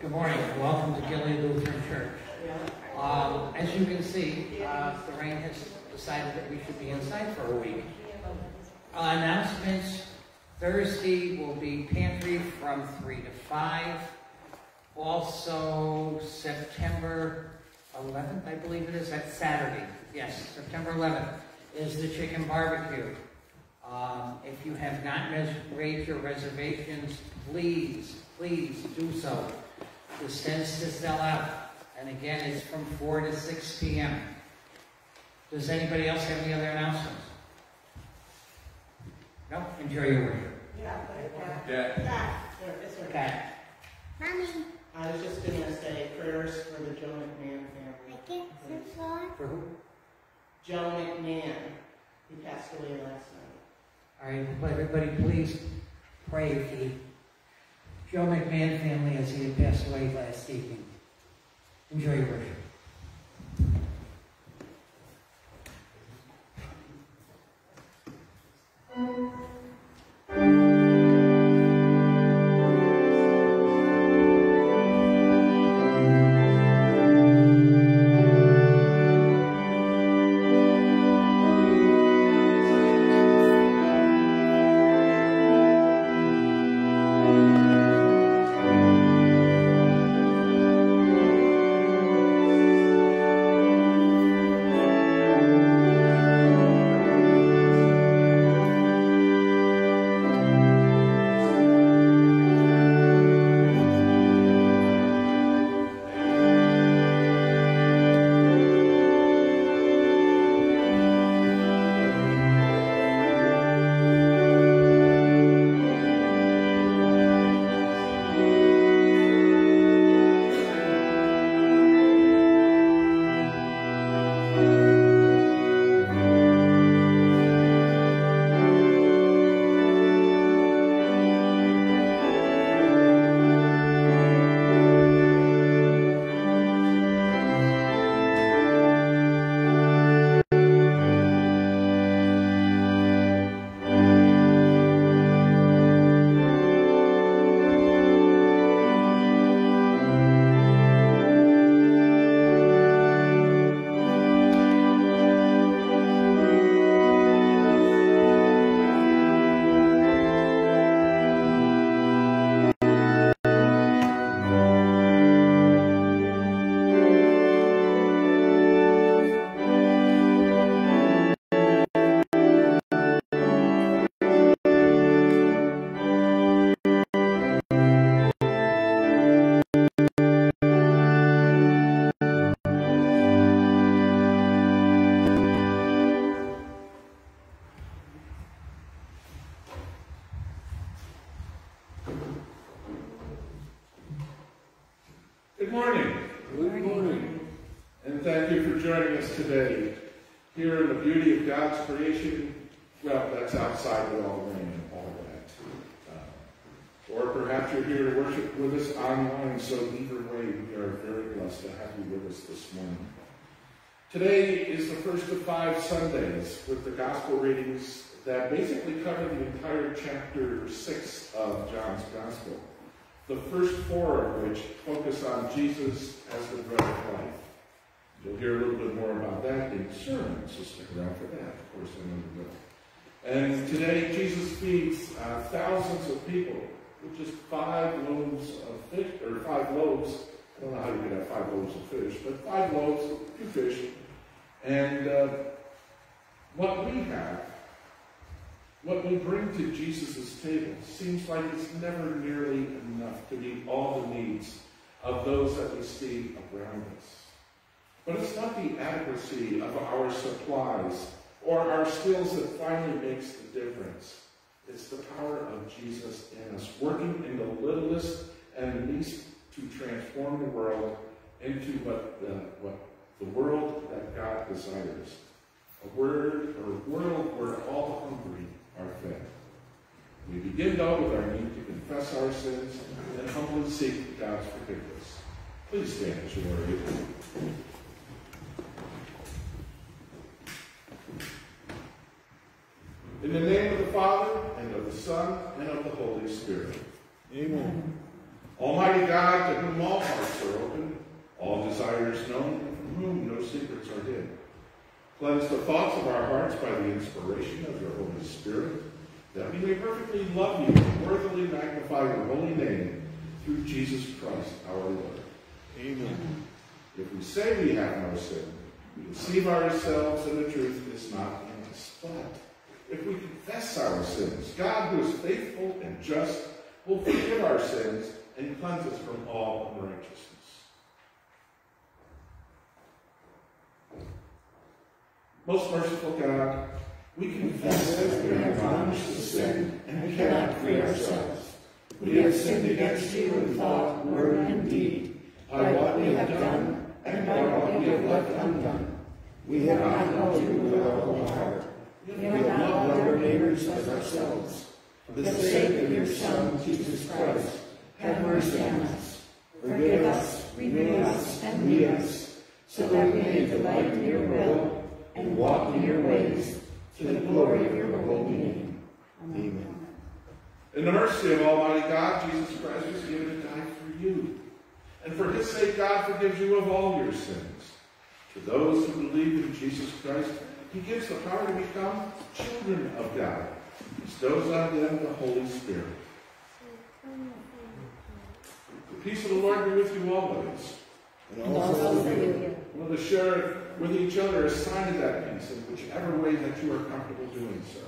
Good morning, welcome to Gilead Lutheran Church. Um, as you can see, uh, the rain has decided that we should be inside for a week. Uh, announcements, Thursday will be pantry from 3 to 5. Also, September 11th, I believe it is, that's Saturday. Yes, September 11th is the chicken barbecue. Um, if you have not made your reservations, please, please do so. This tends to sell out. And again, it's from 4 to 6 p.m. Does anybody else have any other announcements? No? Enjoy your worship. Yeah. Yeah. It's okay. Mommy, I was just gonna say prayers for the Joe McMahon family. I family. get some sauce. For who? Joe McMahon, he passed away last night. All right, but everybody please pray for the Joe McMahon family as he had passed away last evening. Enjoy your worship. Good thank you for joining us today. Here in the beauty of God's creation, well, that's outside of all rain and all that. Uh, or perhaps you're here to worship with us online, so either way, we are very blessed to have you with us this morning. Today is the first of five Sundays with the gospel readings that basically cover the entire chapter six of John's gospel. The first four of which focus on Jesus as the bread of life. You'll hear a little bit more about that in sermon, so stick around for that, of course. And today, Jesus feeds uh, thousands of people with just five loaves of fish, or five loaves. I don't know how you could have five loaves of fish, but five loaves, two fish. And uh, what we have, what we bring to Jesus' table, seems like it's never nearly enough to meet all the needs of those that we see around us. But it's not the adequacy of our supplies or our skills that finally makes the difference. It's the power of Jesus in us, working in the littlest and least to transform the world into what the, what the world that God desires. A word or a world where all hungry are fed. We begin though with our need to confess our sins and humbly seek God's forgiveness. Please stand as you are able. In the name of the Father, and of the Son, and of the Holy Spirit. Amen. Almighty God, to whom all hearts are open, all desires known, and from whom no secrets are hid. Cleanse the thoughts of our hearts by the inspiration of your Holy Spirit, that we may perfectly love you and worthily magnify your holy name through Jesus Christ our Lord. Amen. If we say we have no sin, we deceive ourselves and the truth is not in us. But if we confess our sins, God, who is faithful and just, will forgive our sins and cleanse us from all unrighteousness. Most merciful God, we confess that we have done to sin and cannot free ourselves. We have sinned against you in thought, word, and deed, by what we have done and by what we have left undone. We have not loved you with our whole heart. We have not loved our neighbors as ourselves. For the sake of your Son, Jesus Christ, have mercy on us. Forgive us, renew us, and lead us, so that we may delight in your will and walk in your ways, to the glory of your holy name. Amen. In the mercy of Almighty God, Jesus Christ was given to die for you. And for his sake, God forgives you of all your sins. To those who believe in Jesus Christ, he gives the power to become children of God. Bestows on them the Holy Spirit. The peace of the Lord be with you always. And also with you. We'll share with each other a sign of that peace in whichever way that you are comfortable doing so.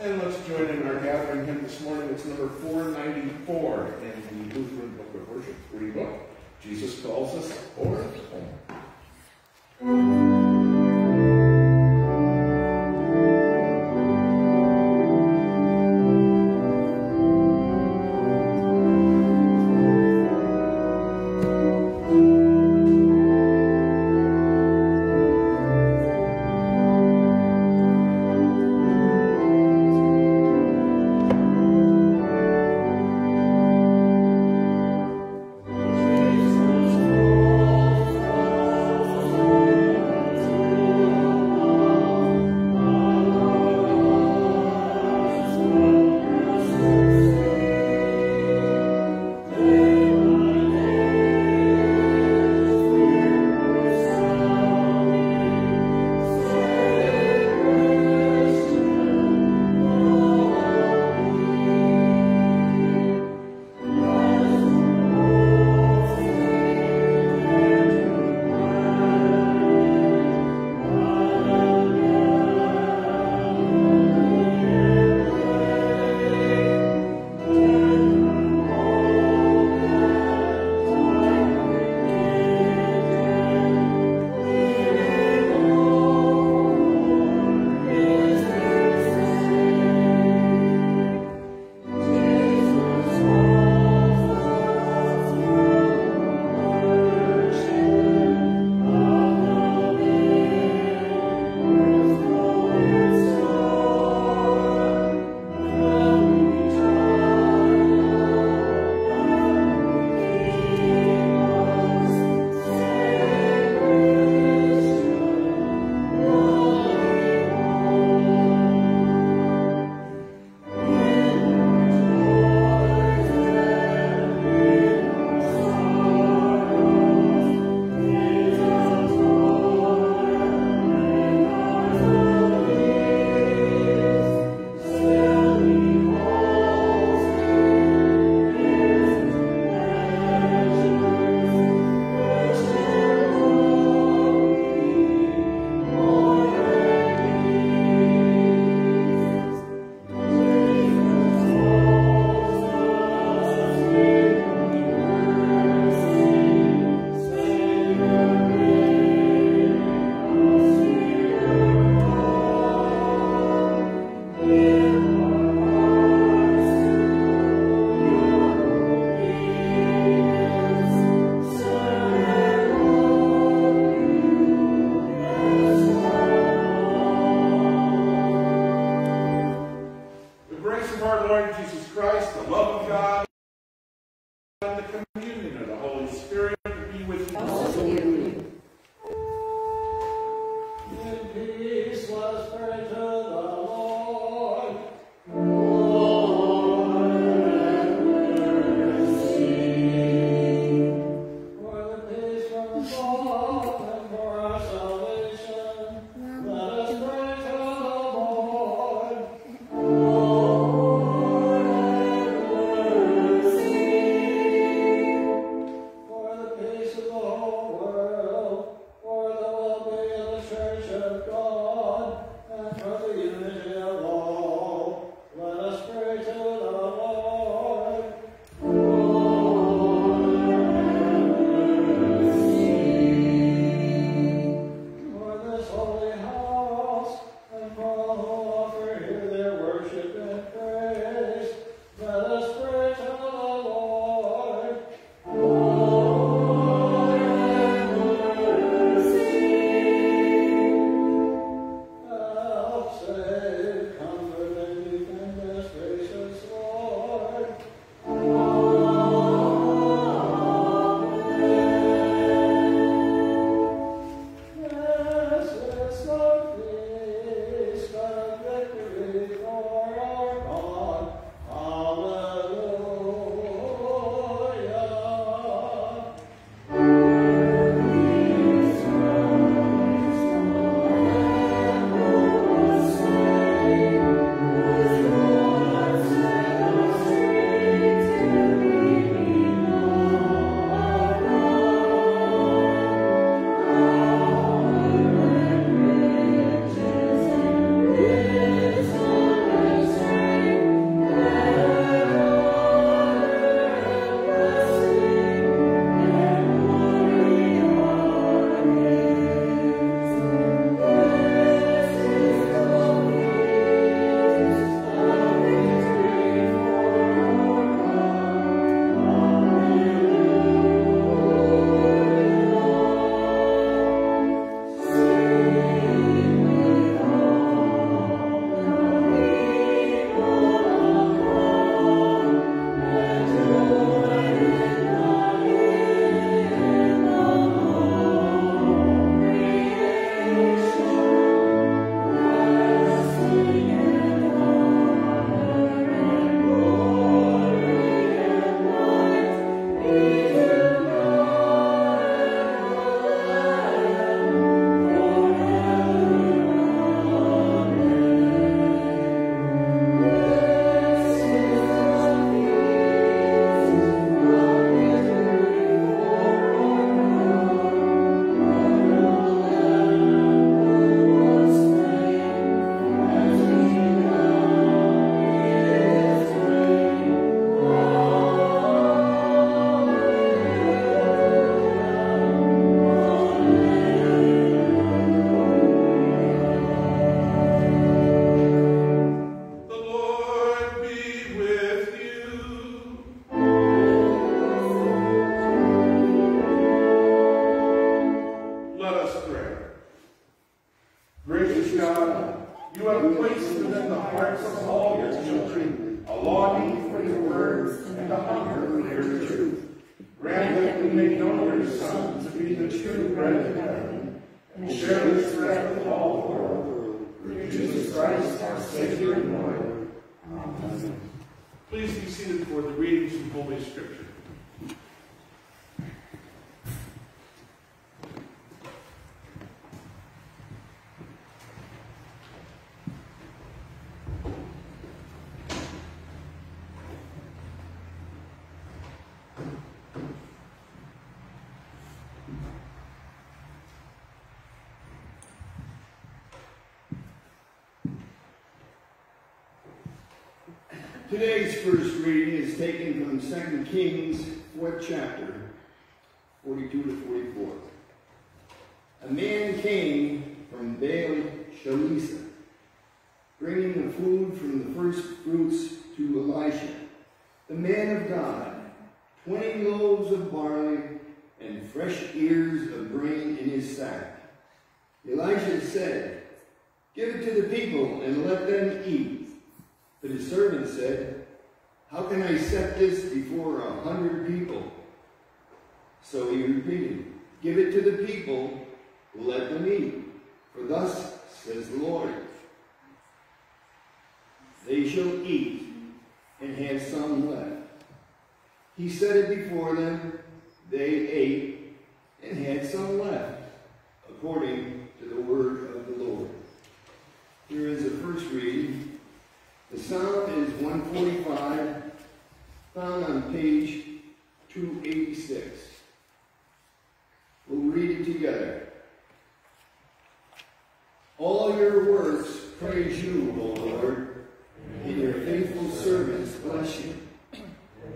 And let's join in our gathering hymn It's number 494 in the Lutheran Book of Worship, free book. Jesus calls us Today's first reading is taken from 2 Kings, 4th chapter, 42 to 44. A man came from Baal Shalisa, bringing the food from the first fruits to Elisha, the man of God, twenty loaves of barley and fresh ears of grain in his sack. Elisha said, Give it to the people and let them eat. But his servant said, How can I set this before a hundred people? So he repeated, Give it to the people, let them eat. For thus says the Lord, They shall eat and have some left. He set it before them, they ate and had some left, according to the word of the Lord. Here is the first reading the Psalm is 145, found on page 286. Read it together. All your works praise you, O Lord, and your faithful servants bless you.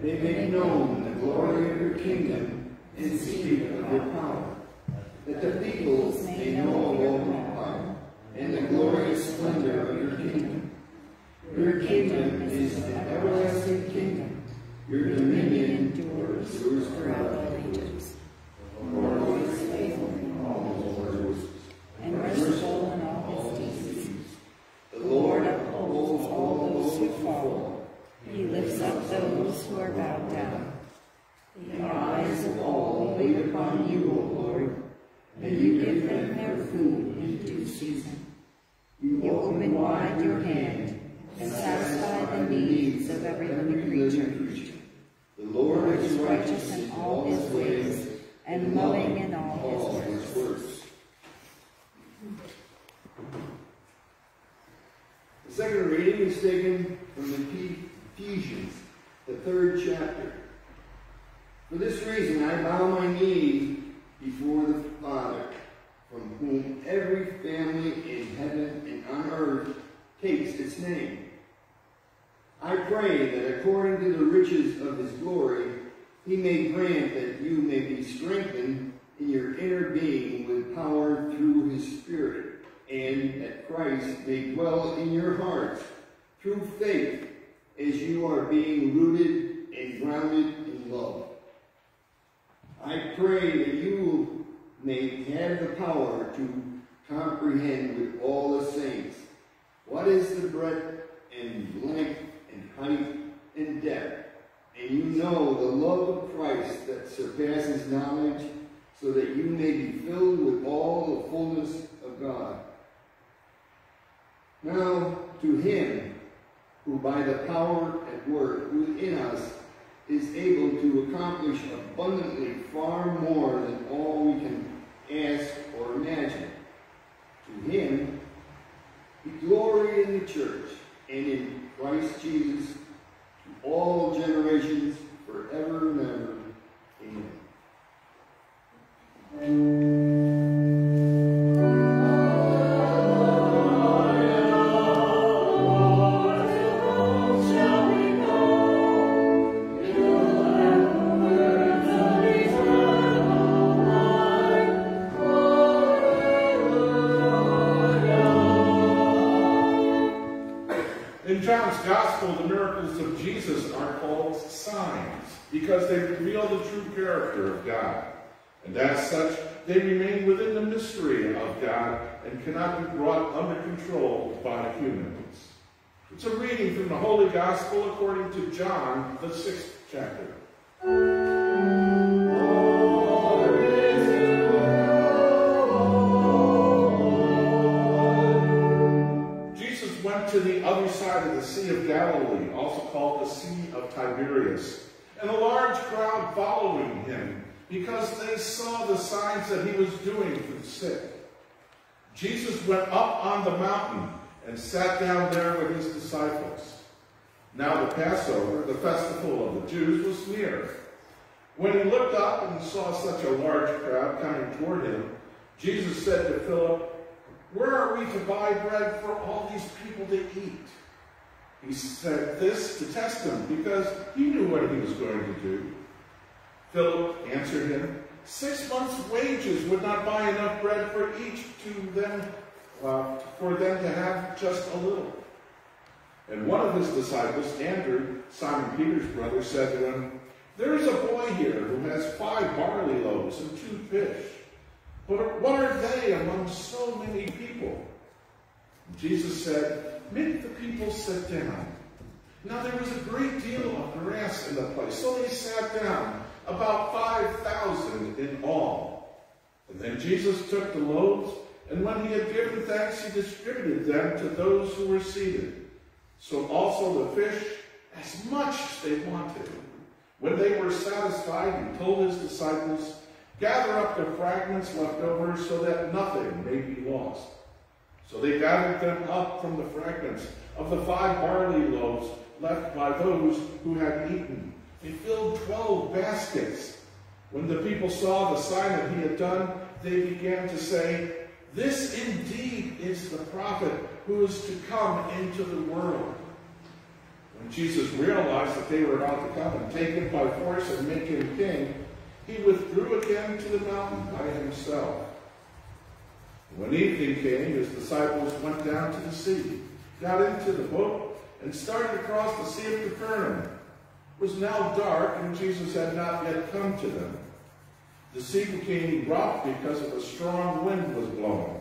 They make known the glory of your kingdom and speak of your power, that the peoples may know of your power and the glorious splendor of your kingdom. Your kingdom is an everlasting kingdom. Your dominion endures. The Lord is faithful in all his words and merciful in all his deeds. The Lord upholds all those who fall. He lifts up those who are bowed down. The eyes of all wait upon you, O Lord, and you give them their food in due season. You open wide your hand and satisfy the needs of every living creature. The Lord is righteous in all his ways and loving in all his works. The second reading is taken from the Ephesians, the third chapter. For this reason I bow my knee before the Father, from whom every family in heaven and on earth takes its name. I pray that according to the riches of his glory, he may grant that you may be strengthened in your inner being with power through his Spirit, and that Christ may dwell in your hearts through faith as you are being rooted and grounded in love. I pray that you may have the power to comprehend with all the saints what is the breadth and length and height and depth, and you know the love of Christ that surpasses knowledge, so that you may be filled with all the fullness of God. Now to him who by the power at work within us is able to accomplish abundantly far more than all we can ask or imagine. To him be glory in the church and in Christ Jesus to all generations forever and ever. Amen. In John's Gospel, the miracles of Jesus are called signs because they reveal the true character of God. And as such, they remain within the mystery of God and cannot be brought under control by humans. It's a reading from the Holy Gospel according to John, the sixth chapter. Galilee, also called the Sea of Tiberias, and a large crowd following him because they saw the signs that he was doing for the sick. Jesus went up on the mountain and sat down there with his disciples. Now the Passover, the festival of the Jews, was near. When he looked up and saw such a large crowd coming toward him, Jesus said to Philip, Where are we to buy bread for all these people to eat? He said this to test him because he knew what he was going to do. Philip answered him, Six months' wages would not buy enough bread for each to them, uh, for them to have just a little. And one of his disciples, Andrew, Simon Peter's brother, said to him, There is a boy here who has five barley loaves and two fish. But what are they among so many people? Jesus said, Make the people sit down. Now there was a great deal of grass in the place, so they sat down, about 5,000 in all. And then Jesus took the loaves, and when he had given thanks, he distributed them to those who were seated. So also the fish, as much as they wanted. When they were satisfied, he told his disciples, Gather up the fragments left over so that nothing may be lost. So they gathered them up from the fragments of the five barley loaves left by those who had eaten. They filled twelve baskets. When the people saw the sign that he had done, they began to say, This indeed is the prophet who is to come into the world. When Jesus realized that they were about to come and take him by force and make him king, he withdrew again to the mountain by himself. When evening came, his disciples went down to the sea, got into the boat, and started across the Sea of Capernaum. It was now dark, and Jesus had not yet come to them. The sea became rough because of a strong wind was blowing.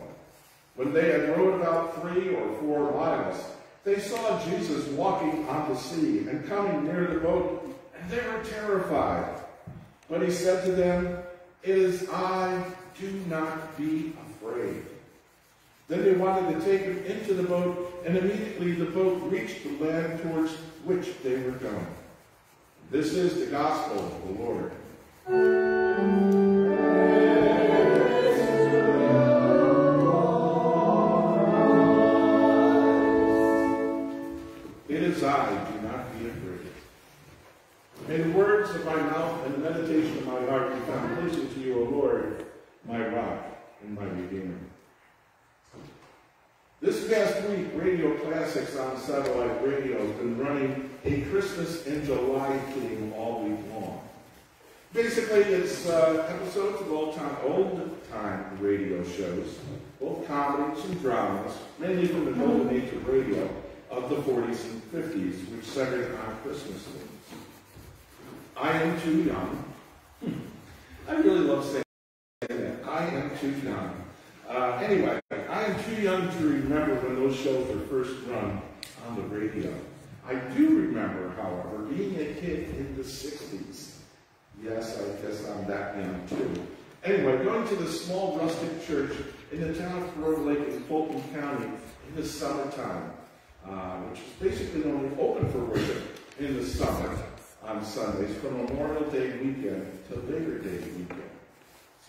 When they had rowed about three or four miles, they saw Jesus walking on the sea and coming near the boat, and they were terrified. But he said to them, It is I, do not be afraid. Then they wanted to take him into the boat, and immediately the boat reached the land towards which they were going. This is the gospel of the Lord. It is I, do not be afraid. May the words of my mouth and the meditation of my heart be found pleasing to you, O Lord, my rock and my redeemer. This past week, Radio Classics on satellite radio has been running a Christmas in July theme all week long. Basically, it's uh, episodes of old time, old time radio shows, both comedies and dramas, mainly from the golden age of radio of the 40s and 50s, which centered on Christmas themes. I am too young. I really love saying too young. Uh, anyway, I am too young to remember when those shows were first run on the radio. I do remember, however, being a kid in the 60s. Yes, I guess I'm that young too. Anyway, going to the small rustic church in the town of Grove Lake in Fulton County in the summertime, uh, which is basically only open for worship in the summer on Sundays from Memorial Day weekend to Labor Day weekend.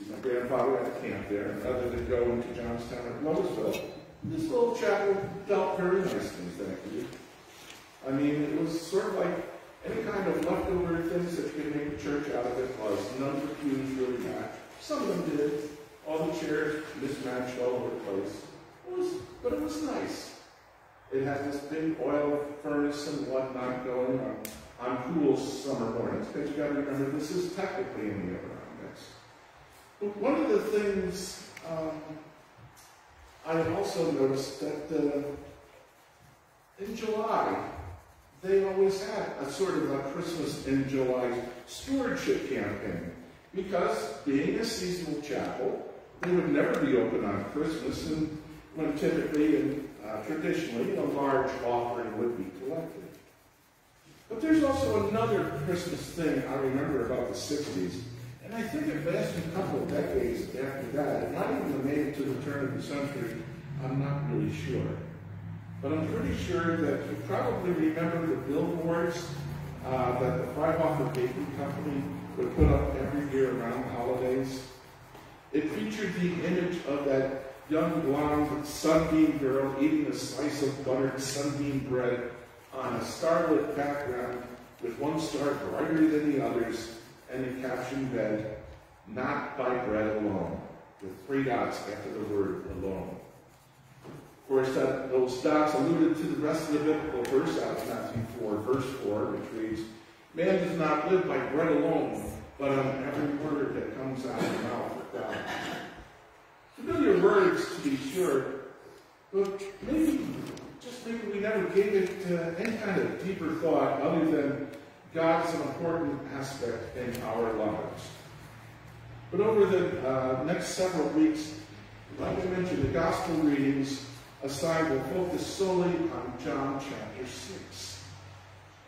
My grandfather had a camp there, other than going to Johnstown and Roseville, this little chapel felt very nicely, thank you. I mean, it was sort of like any kind of leftover things that you could make a church out of it was. None of the pews really matched. Some of them did. All the chairs mismatched all over the place. It was, but it was nice. It had this big oil furnace and whatnot going on on cool summer mornings. But you got to remember, this is technically in the Adirondacks. One of the things um, I also noticed that uh, in July, they always had a sort of a Christmas in July stewardship campaign because being a seasonal chapel, they would never be open on Christmas and when typically and uh, traditionally a large offering would be collected. But there's also another Christmas thing I remember about the 60s, and I think it lasted a couple of decades after that. It might even made it to the turn of the century. I'm not really sure. But I'm pretty sure that you probably remember the billboards uh, that the Freihofer Bakery Company would put up every year around the holidays. It featured the image of that young blonde sunbeam girl eating a slice of buttered sunbeam bread on a starlit background with one star brighter than the others and the caption read, Not by bread alone, with three dots after the word alone. Of course, that, those dots alluded to the rest of the biblical verse out of Matthew 4, verse 4, which reads, Man does not live by bread alone, but on every word that comes out of the mouth of God. Familiar words, to be sure, but maybe, just maybe we never gave it uh, any kind of deeper thought other than God is an important aspect in our lives. But over the uh, next several weeks, like I mentioned, the gospel readings aside will focus solely on John chapter 6.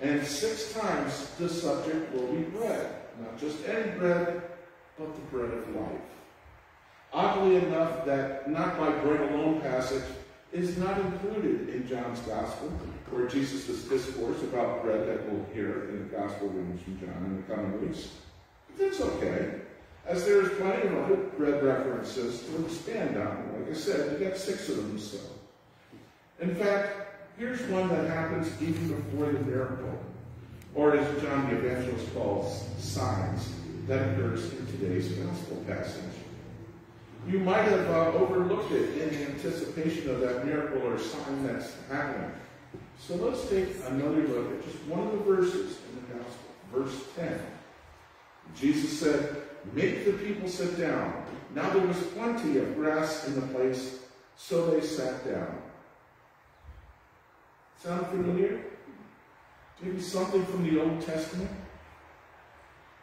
And six times the subject will be bread. Not just any bread, but the bread of life. Oddly enough, that not by bread alone passage is not included in John's Gospel, where Jesus' discourse about bread that we'll hear in the Gospel readings from John in the coming weeks. But that's okay, as there's plenty of other bread references to expand on. Like I said, you got six of them so. In fact, here's one that happens even before the miracle, or as John the Evangelist calls, signs, that occurs in today's Gospel passage. You might have uh, overlooked it in the anticipation of that miracle or sign that's happening. So let's take another look at just one of the verses in the Gospel, verse 10. Jesus said, Make the people sit down. Now there was plenty of grass in the place, so they sat down. Sound familiar? Maybe something from the Old Testament?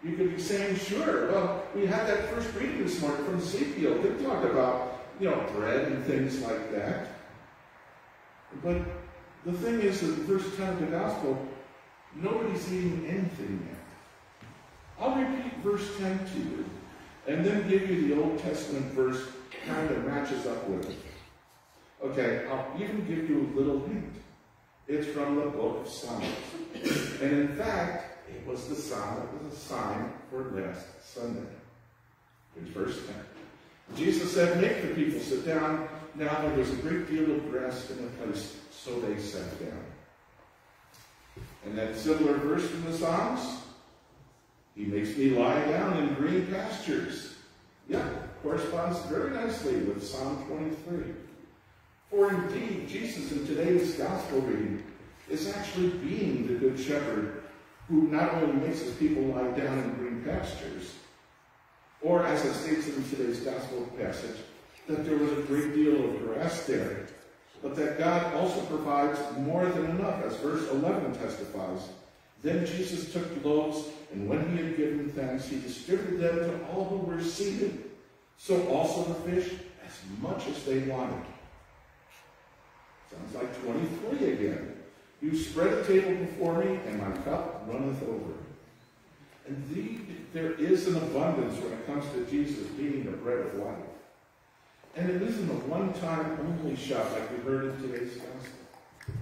You could be saying, sure, well, we had that first reading this morning from Ezekiel. They talked about, you know, bread and things like that. But the thing is that in verse 10 of the Gospel, nobody's eating anything yet. I'll repeat verse 10 to you, and then give you the Old Testament verse kind of matches up with it. Okay, I'll even give you a little hint. It's from the book of Psalms. And in fact, was the sign that was a sign for last Sunday. In verse 10. Jesus said, Make the people sit down. Now there was a great deal of grass in the place, so they sat down. And that similar verse from the Psalms, He makes me lie down in green pastures. Yeah, corresponds very nicely with Psalm 23. For indeed, Jesus in today's gospel reading is actually being the good shepherd who not only makes his people lie down in green pastures, or as it states in today's gospel passage, that there was a great deal of grass there, but that God also provides more than enough, as verse 11 testifies. Then Jesus took loaves, and when he had given thanks, he distributed them to all who were seated. So also the fish, as much as they wanted. Sounds like 23 again. You spread a table before me, and my cup runneth over. Indeed, there is an abundance when it comes to Jesus being the bread of life. And it isn't a one-time only shot like we heard in today's gospel.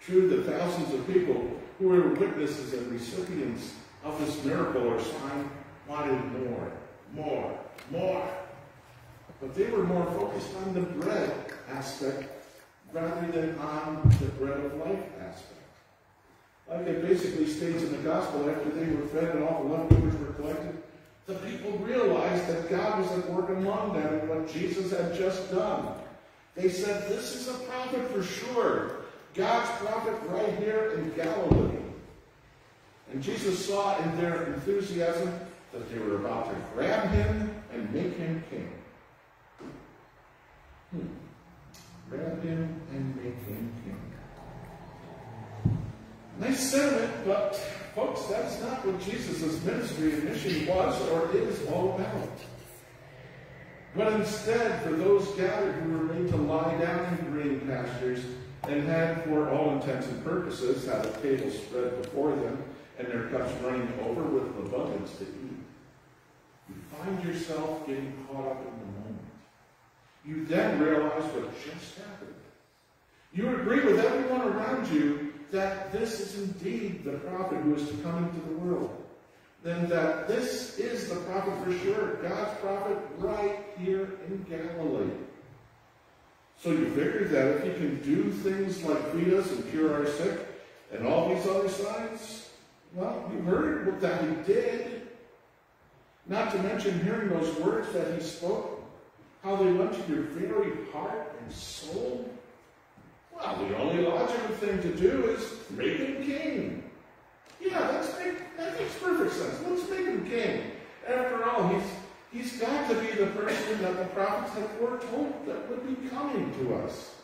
True, the thousands of people who were witnesses and recipients of this miracle or sign wanted more, more, more. But they were more focused on the bread aspect rather than on the bread of life aspect. Like it basically states in the gospel, after they were fed and all the leftovers were collected, the people realized that God was at work among them in what Jesus had just done. They said, This is a prophet for sure. God's prophet right here in Galilee. And Jesus saw in their enthusiasm that they were about to grab him and make him king. Hmm. Grab him and make him king. Nice sentiment, but folks, that's not what Jesus' ministry and mission was or is all about. But instead, for those gathered who were made to lie down in green pastures and had, for all intents and purposes, had a table spread before them and their cups running over with abundance to eat. You find yourself getting caught up in the. You then realize what just happened. You agree with everyone around you that this is indeed the prophet who is to come into the world. Then that this is the prophet for sure, God's prophet right here in Galilee. So you figure that if he can do things like feed us and cure our sick and all these other signs, well, you heard what that he did. Not to mention hearing those words that he spoke, how they went to your very heart and soul. Well, the only logical thing to do is make him king. Yeah, let's make, that makes perfect sense. Let's make him king. After all, he's, he's got to be the person that the prophets had foretold that would be coming to us.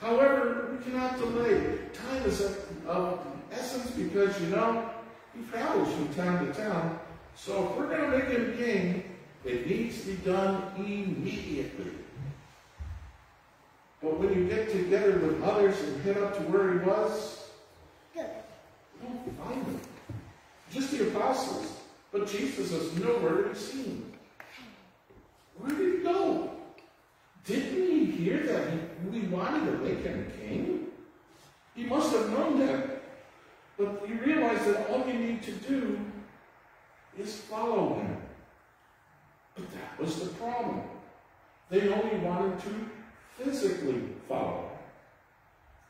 However, we cannot delay. Time is of, of essence because, you know, he travels from town to town. So if we're going to make him king, it needs to be done immediately. But when you get together with others and head up to where he was, Good. you don't find him. Just the apostles. But Jesus is nowhere to be seen. Where did he go? Didn't he hear that he, we wanted to make him king? He must have known that. But he realized that all you need to do is follow him. But that was the problem. They only wanted to physically follow.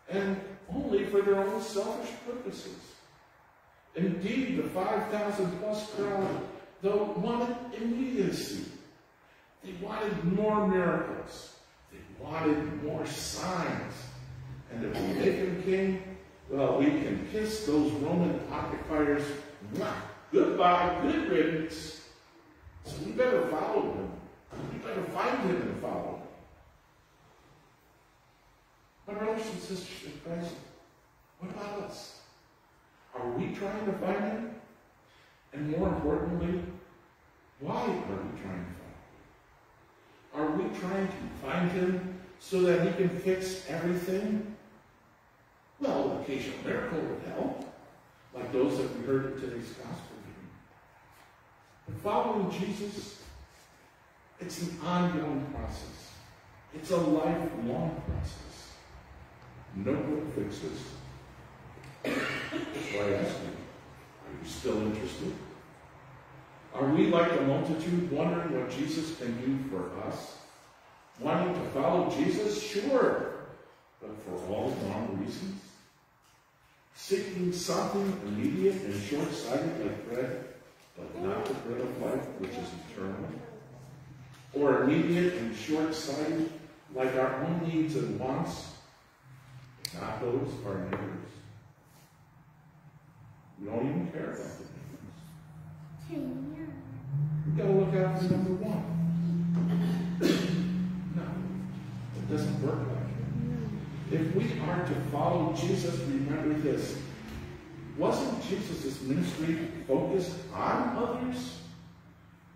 And only for their own selfish purposes. Indeed, the 5,000 plus crowd, though, wanted immediacy. They wanted more miracles. They wanted more signs. And if we make him king, well, we can kiss those Roman occupiers. Goodbye, good riddance. So we better follow him. We better find him and follow him. My brothers and sisters in Christ, what about us? Are we trying to find him? And more importantly, why are we trying to find him? Are we trying to find him so that he can fix everything? Well, occasional miracle would help, like those that we heard in today's gospel following Jesus, it's an ongoing process. It's a lifelong process. No quick fixes. So I ask you, are you still interested? Are we like the multitude wondering what Jesus can do for us? Wanting to follow Jesus? Sure, but for all the wrong reasons? Seeking something immediate and short-sighted like bread, but not the bread of life which is eternal? Or immediate and short-sighted like our own needs and wants, not those of our neighbors? We don't even care about the neighbors. We've gotta look out for number one. No, it doesn't work like that. If we are to follow Jesus, remember this. Wasn't Jesus' ministry focused on others?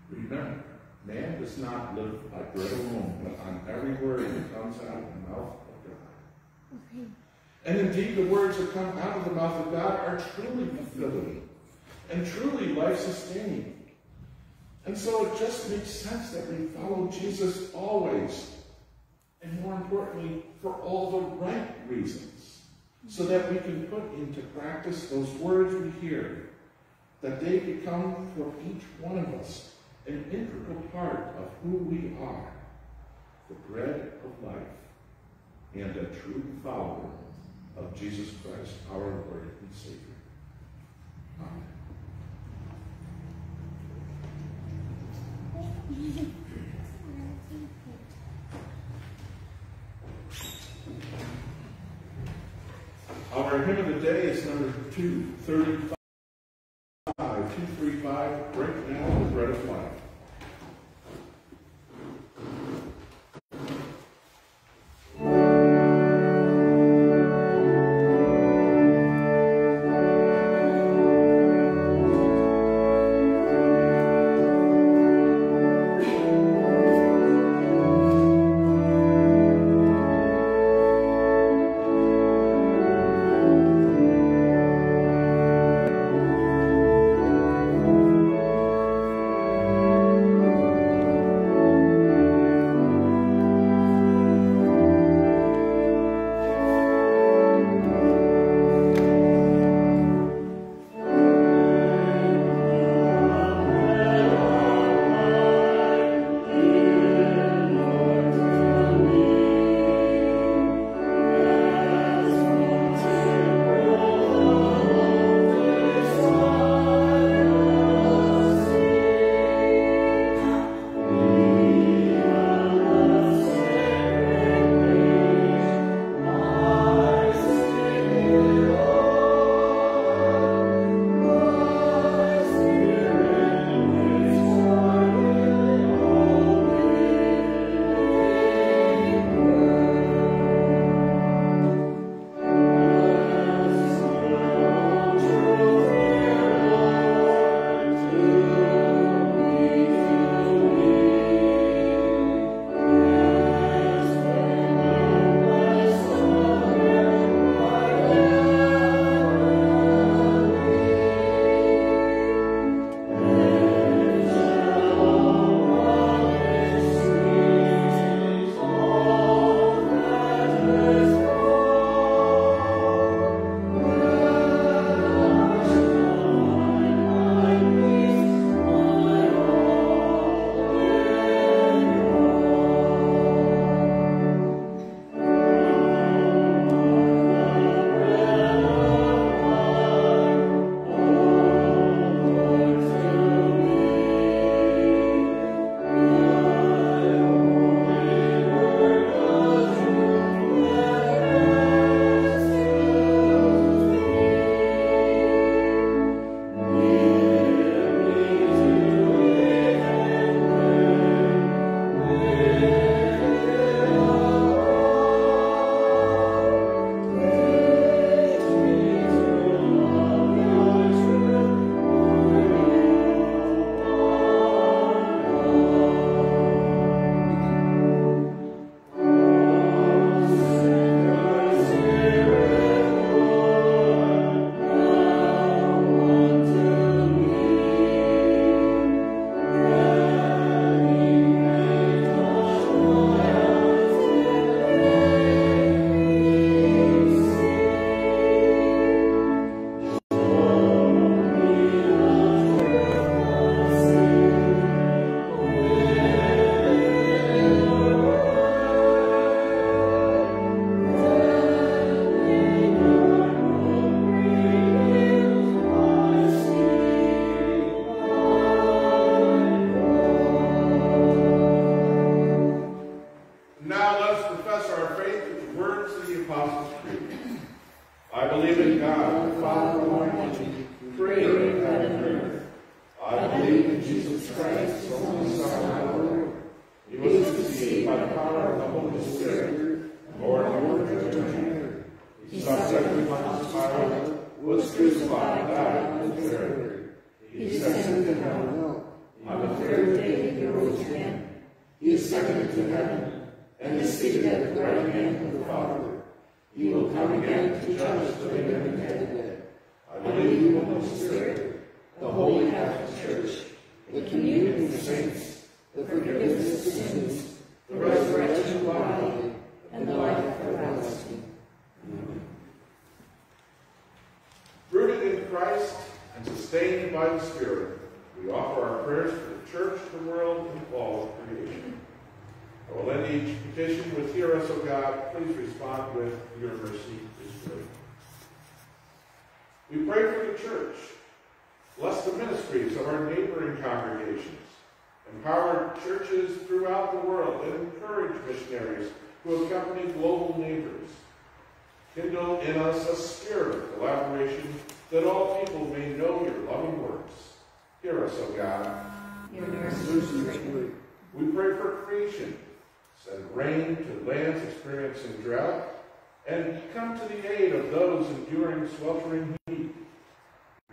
Remember, man does not live by bread alone, but on every word that comes out of the mouth of God. And indeed, the words that come out of the mouth of God are truly fulfilling and truly life sustaining. And so it just makes sense that we follow Jesus always, and more importantly, for all the right reasons, so that we can put into practice those words we hear, that they become for each one of us an integral part of who we are, the bread of life, and a true follower of Jesus Christ, our Lord and Savior. Amen. Our hymn of the day is number 235. 235,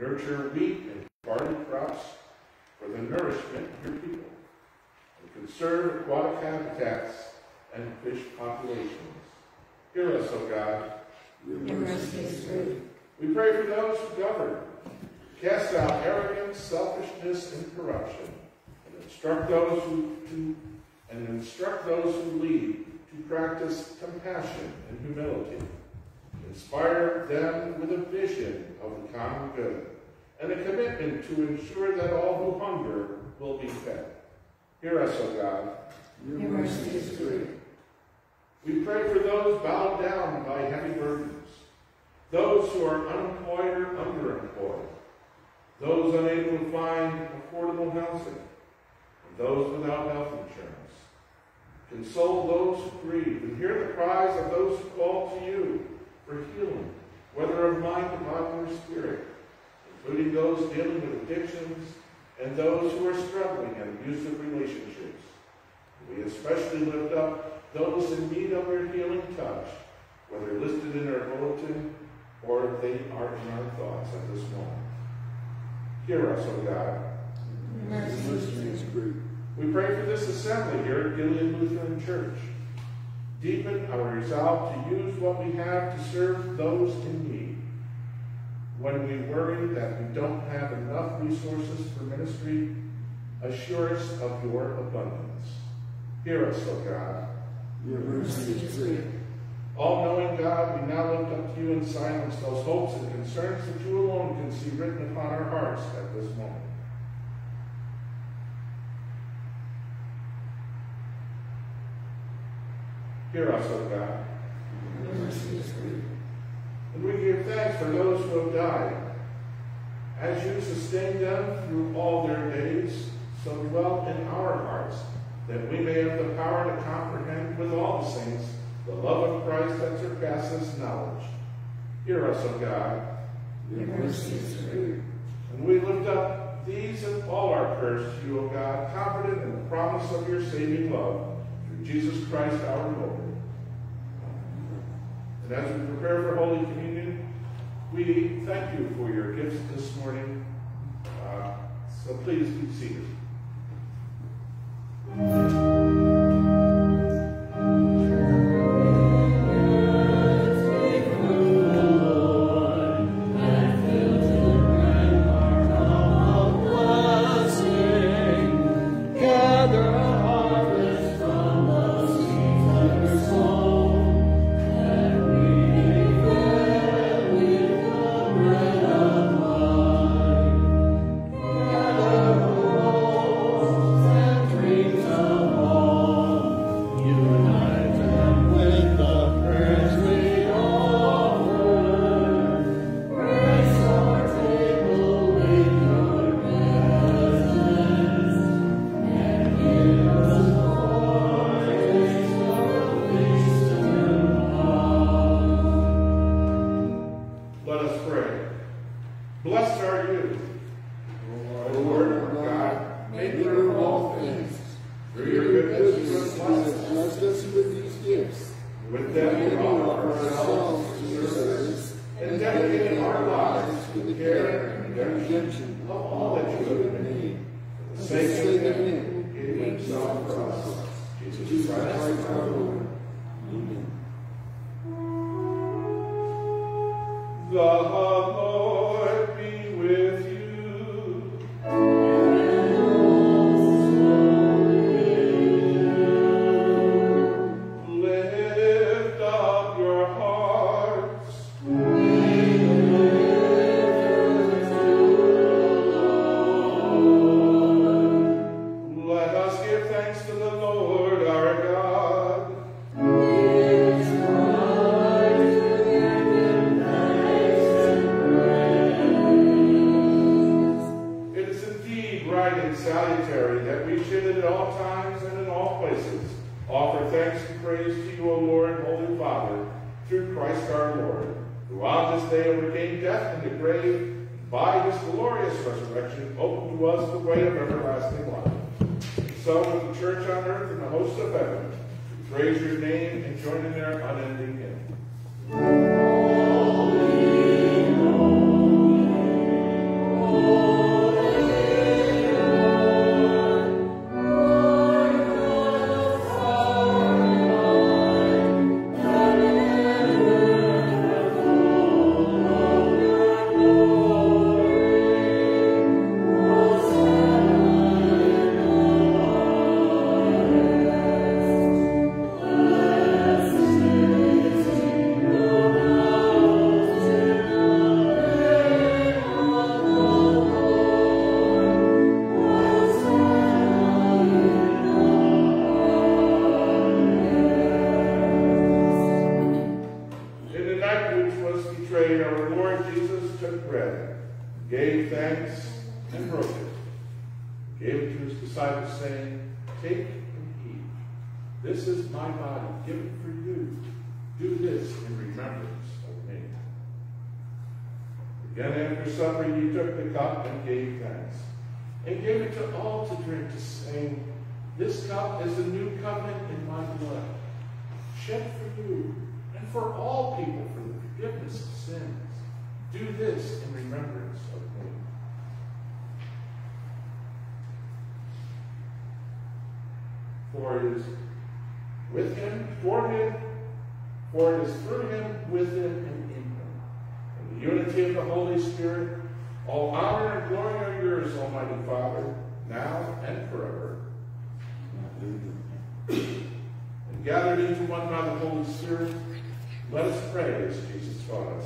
Nurture wheat and barley crops for the nourishment of your people, and conserve aquatic habitats and fish populations. Hear us, O God. Your mercy is great. We pray for those who govern. Cast out arrogance, selfishness, and corruption, and instruct those who to, and instruct those who lead to practice compassion and humility. Inspire them with a vision of the common good and a commitment to ensure that all who hunger will be fed. Hear us, O God. Your mercy is great. We pray for those bowed down by heavy burdens, those who are unemployed or underemployed, those unable to find affordable housing, and those without health insurance. Console those who grieve and hear the cries of those who call to you for healing, whether of mind, body, or spirit, including those dealing with addictions and those who are struggling in abusive relationships. We especially lift up those in need of your healing touch, whether listed in our bulletin or they are in our thoughts at this moment. Hear us, O God. Your mercy is great. We pray for this assembly here at Gilead Lutheran Church. Deepen our resolve to use what we have to serve those in need. When we worry that we don't have enough resources for ministry, assure us of your abundance. Hear us, O God. Your mercy is great. All-knowing God, we now lift up to you in silence those hopes and concerns that you alone can see written upon our hearts at this moment. Hear us, O God. Your mercy is great. And we give thanks for those who have died. As you sustain them through all their days, so dwell in our hearts, that we may have the power to comprehend with all the saints the love of Christ that surpasses knowledge. Hear us, O God. Your mercy is great. And we lift up these and all our prayers to you, O God, confident in the promise of your saving love through Jesus Christ our Lord. And as we prepare for Holy Communion, we thank you for your gifts this morning. Uh, so please be seated. Do this in remembrance of me. For it is with him, for him, for it is through him, with him, and in him. In the unity of the Holy Spirit, all honor and glory are yours, Almighty Father, now and forever. Amen. And gathered into one by the Holy Spirit, let us pray as Jesus taught us.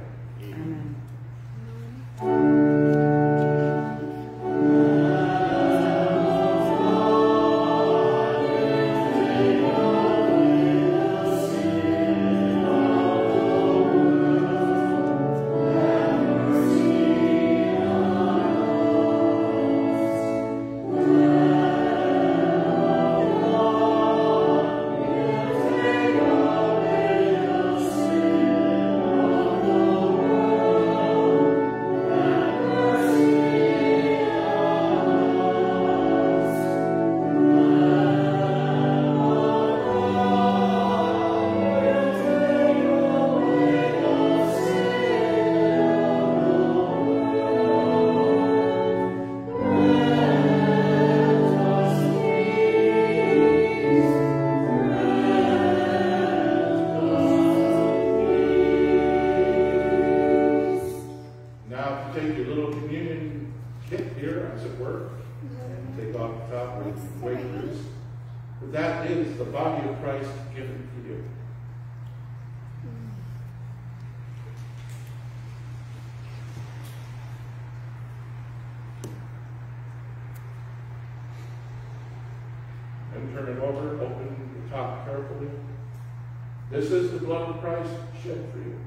This is the blood of Christ shed for you.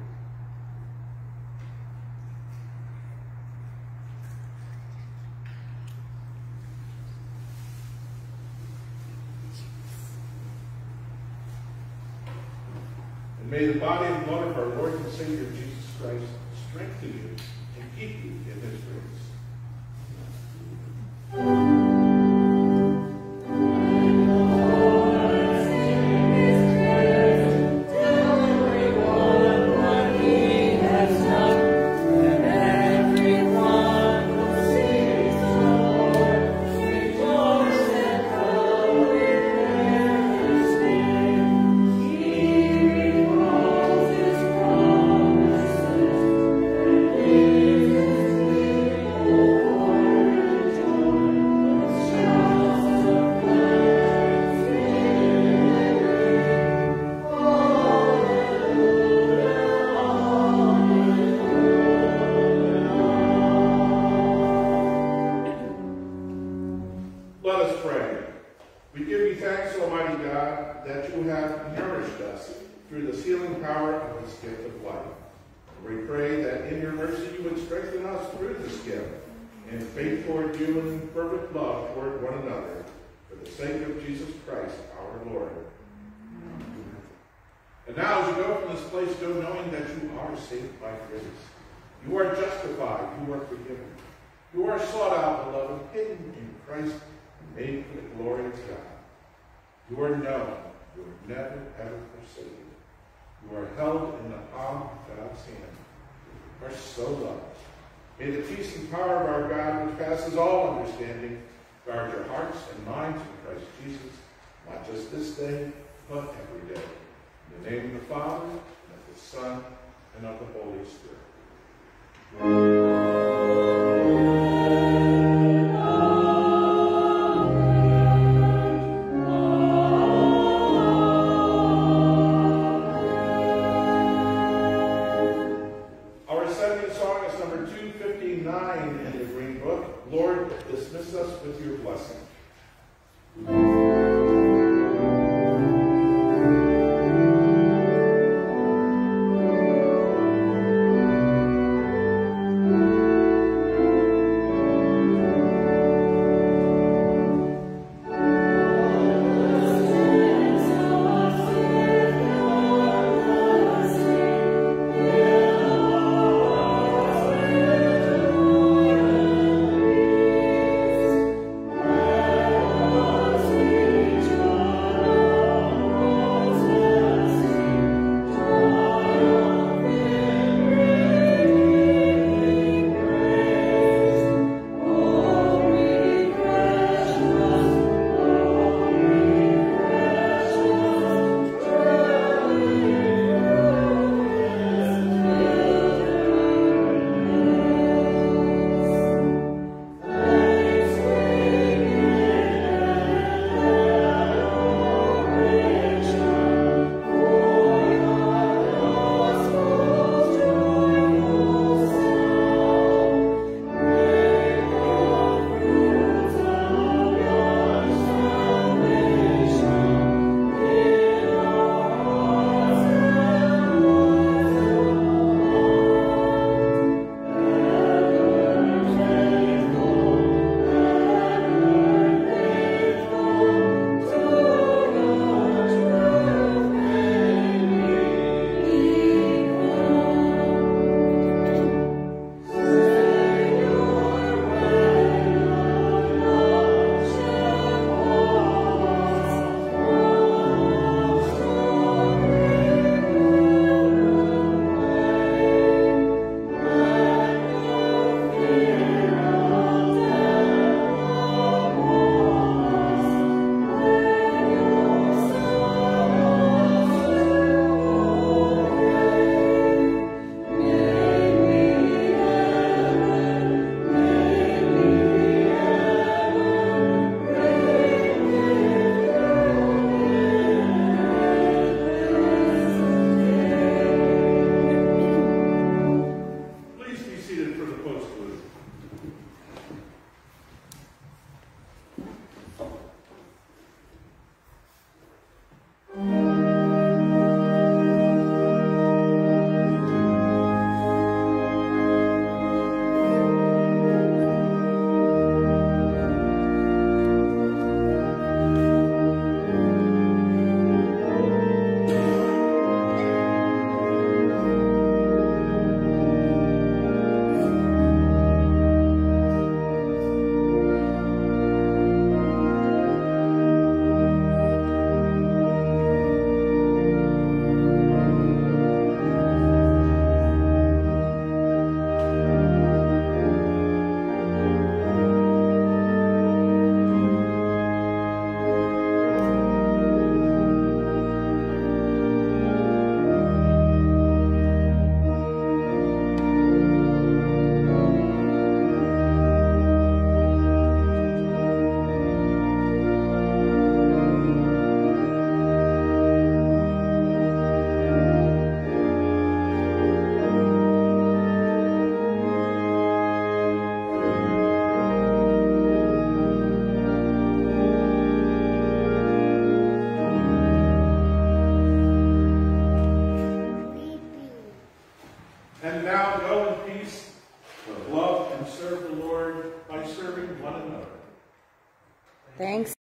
Jesus Christ our Lord. And now as you go from this place, go knowing that you are saved by grace. You are justified, you are forgiven. You are sought out, beloved, hidden in Christ, made for the glory of God. You are known, you are never, ever forsaken. You are held in the palm of God's hand. You are so loved. May the peace and power of our God, which passes all understanding, guard your hearts and minds in Christ Jesus, not just this day, but every day. In the name of the Father, and of the Son, and of the Holy Spirit. Our